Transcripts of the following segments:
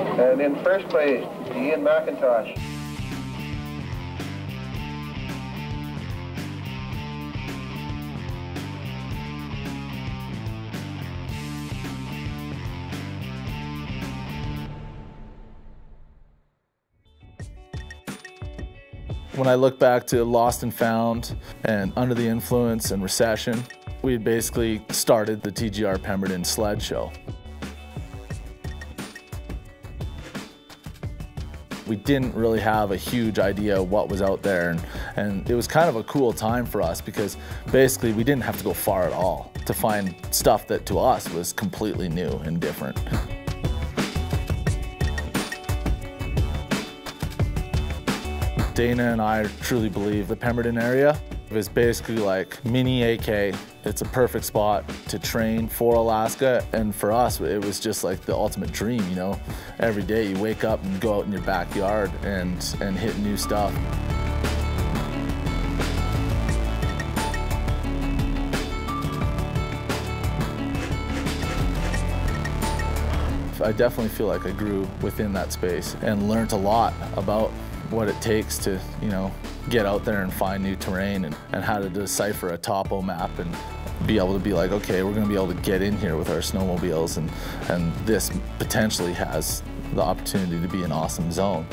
Uh, and in first place, Ian McIntosh. When I look back to Lost and Found and Under the Influence and Recession, we had basically started the TGR Pemberton sled show. We didn't really have a huge idea what was out there and, and it was kind of a cool time for us because basically we didn't have to go far at all to find stuff that to us was completely new and different. Dana and I truly believe the Pemberton area is basically like mini AK. It's a perfect spot to train for Alaska. And for us, it was just like the ultimate dream, you know? Every day you wake up and go out in your backyard and, and hit new stuff. I definitely feel like I grew within that space and learned a lot about what it takes to, you know, get out there and find new terrain and, and how to decipher a topo map and be able to be like, okay, we're gonna be able to get in here with our snowmobiles and, and this potentially has the opportunity to be an awesome zone.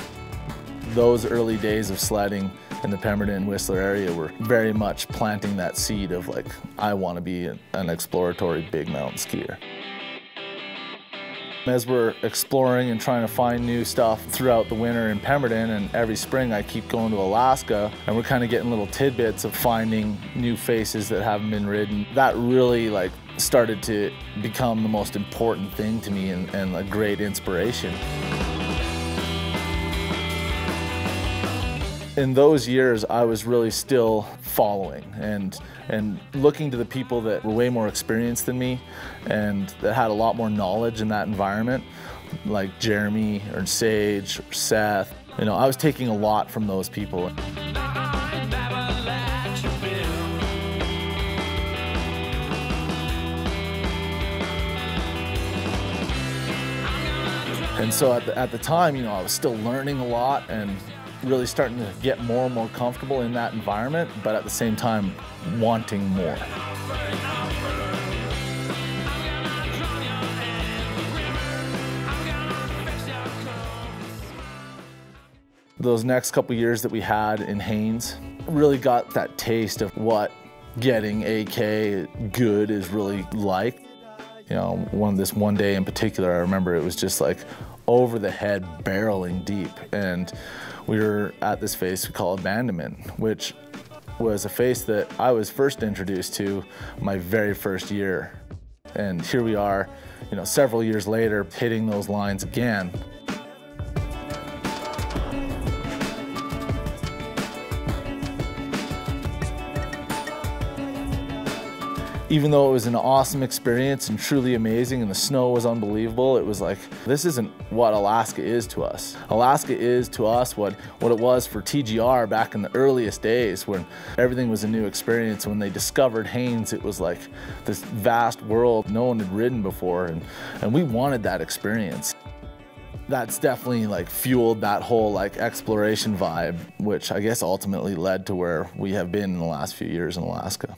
Those early days of sledding in the Pemberton and Whistler area were very much planting that seed of like, I wanna be an exploratory big mountain skier. As we're exploring and trying to find new stuff throughout the winter in Pemberton and every spring I keep going to Alaska and we're kind of getting little tidbits of finding new faces that haven't been ridden. That really like started to become the most important thing to me and, and a great inspiration. In those years, I was really still following and and looking to the people that were way more experienced than me and that had a lot more knowledge in that environment, like Jeremy or Sage or Seth. You know, I was taking a lot from those people. And so at the, at the time, you know, I was still learning a lot and really starting to get more and more comfortable in that environment, but at the same time, wanting more. Those next couple years that we had in Haines really got that taste of what getting AK good is really like. You know, one this one day in particular, I remember it was just like over the head, barreling deep, and we were at this face we call abandonment, which was a face that I was first introduced to my very first year. And here we are, you know, several years later, hitting those lines again. Even though it was an awesome experience and truly amazing and the snow was unbelievable, it was like, this isn't what Alaska is to us. Alaska is to us what, what it was for TGR back in the earliest days when everything was a new experience. When they discovered Haines, it was like this vast world no one had ridden before and, and we wanted that experience that's definitely like fueled that whole like exploration vibe, which I guess ultimately led to where we have been in the last few years in Alaska.